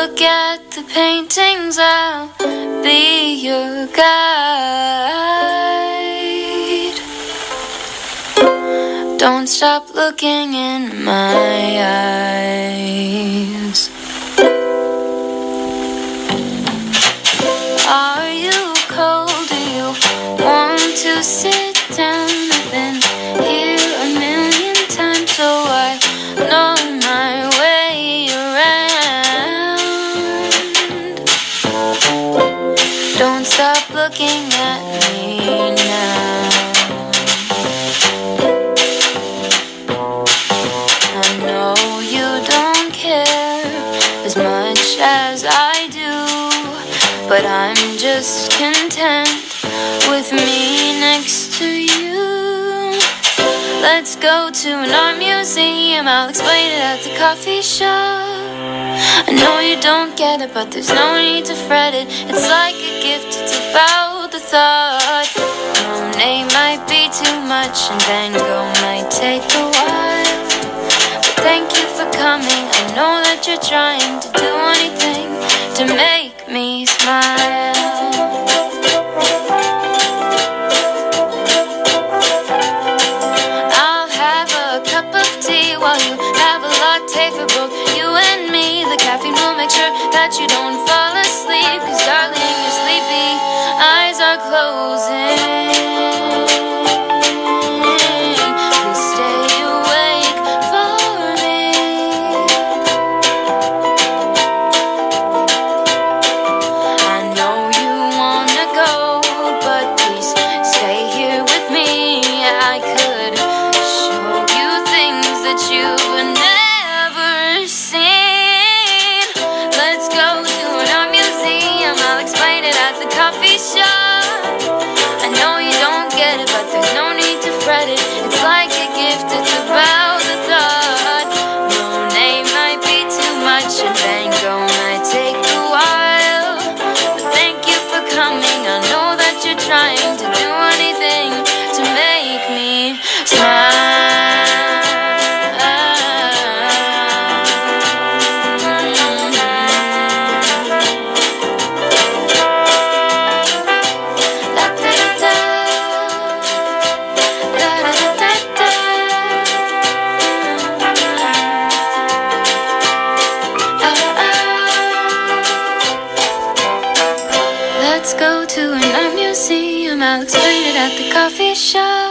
Look at the paintings, I'll be your guide. Don't stop looking in my eyes. Looking at me now. I know you don't care as much as I do, but I'm just content with me next to you. Let's go to an art museum, I'll explain it at the coffee shop. I know you don't get it, but there's no need to fret it. It's like gift, it's about the thought. Monet might be too much, and Van Gogh might take a while. But thank you for coming. I know that you're trying to do anything to make closing. Coffee shop.